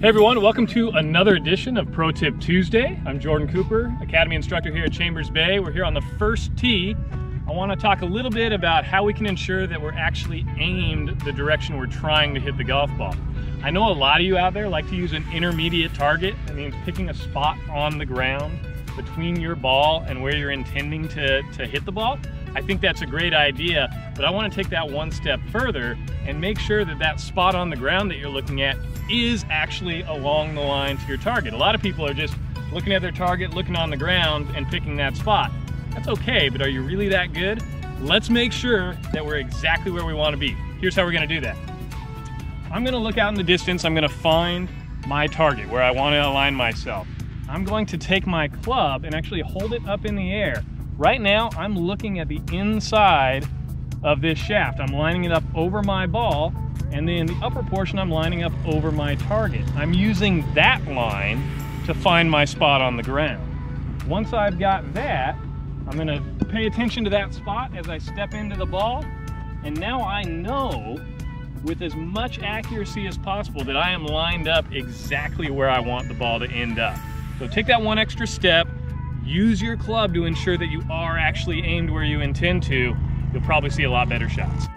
Hey everyone, welcome to another edition of Pro Tip Tuesday. I'm Jordan Cooper, Academy instructor here at Chambers Bay. We're here on the first tee. I want to talk a little bit about how we can ensure that we're actually aimed the direction we're trying to hit the golf ball. I know a lot of you out there like to use an intermediate target. That means picking a spot on the ground between your ball and where you're intending to, to hit the ball. I think that's a great idea, but I want to take that one step further and make sure that that spot on the ground that you're looking at is actually along the line to your target. A lot of people are just looking at their target, looking on the ground, and picking that spot. That's okay, but are you really that good? Let's make sure that we're exactly where we want to be. Here's how we're going to do that. I'm going to look out in the distance. I'm going to find my target, where I want to align myself. I'm going to take my club and actually hold it up in the air. Right now, I'm looking at the inside of this shaft. I'm lining it up over my ball and then the upper portion I'm lining up over my target. I'm using that line to find my spot on the ground. Once I've got that, I'm gonna pay attention to that spot as I step into the ball, and now I know with as much accuracy as possible that I am lined up exactly where I want the ball to end up. So take that one extra step, use your club to ensure that you are actually aimed where you intend to, you'll probably see a lot better shots.